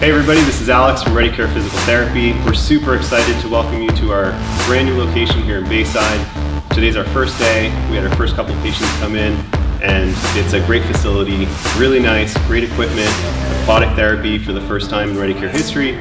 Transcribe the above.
Hey everybody, this is Alex from Reddy Care Physical Therapy. We're super excited to welcome you to our brand new location here in Bayside. Today's our first day. We had our first couple patients come in and it's a great facility, really nice, great equipment, aquatic therapy for the first time in Reddy Care history.